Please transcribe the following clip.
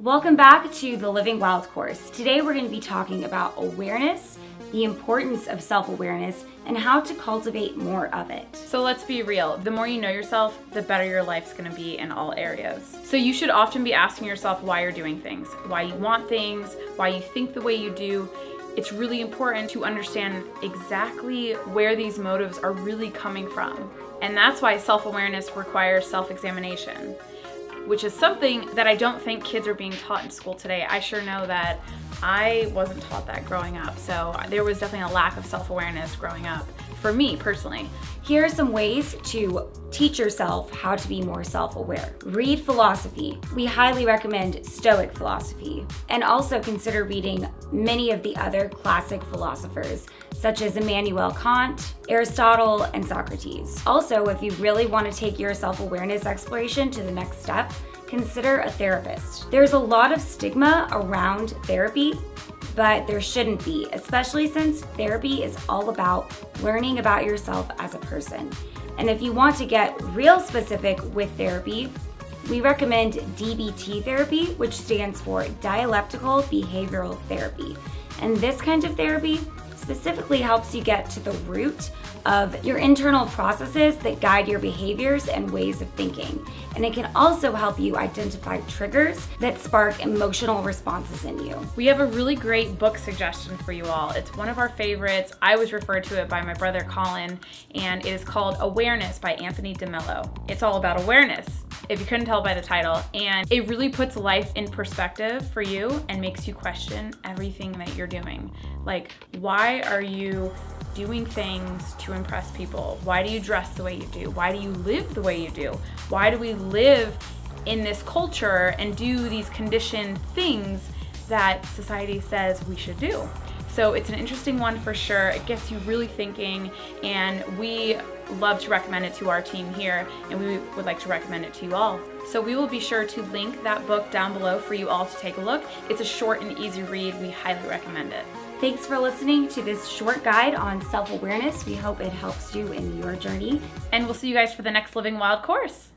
Welcome back to the Living Wild course. Today we're going to be talking about awareness, the importance of self-awareness, and how to cultivate more of it. So let's be real. The more you know yourself, the better your life's gonna be in all areas. So you should often be asking yourself why you're doing things, why you want things, why you think the way you do. It's really important to understand exactly where these motives are really coming from. And that's why self-awareness requires self-examination which is something that I don't think kids are being taught in school today. I sure know that I wasn't taught that growing up, so there was definitely a lack of self-awareness growing up for me personally. Here are some ways to teach yourself how to be more self-aware. Read philosophy. We highly recommend Stoic philosophy. And also consider reading many of the other classic philosophers, such as Immanuel Kant, Aristotle, and Socrates. Also, if you really want to take your self-awareness exploration to the next step, consider a therapist. There's a lot of stigma around therapy, but there shouldn't be, especially since therapy is all about learning about yourself as a person. And if you want to get real specific with therapy, we recommend DBT therapy, which stands for Dialectical Behavioral Therapy. And this kind of therapy specifically helps you get to the root of your internal processes that guide your behaviors and ways of thinking. And it can also help you identify triggers that spark emotional responses in you. We have a really great book suggestion for you all. It's one of our favorites. I was referred to it by my brother Colin, and it is called Awareness by Anthony DeMello. It's all about awareness if you couldn't tell by the title. And it really puts life in perspective for you and makes you question everything that you're doing. Like, why are you doing things to impress people? Why do you dress the way you do? Why do you live the way you do? Why do we live in this culture and do these conditioned things that society says we should do? So it's an interesting one for sure. It gets you really thinking and we love to recommend it to our team here and we would like to recommend it to you all. So we will be sure to link that book down below for you all to take a look. It's a short and easy read. We highly recommend it. Thanks for listening to this short guide on self-awareness. We hope it helps you in your journey. And we'll see you guys for the next Living Wild course.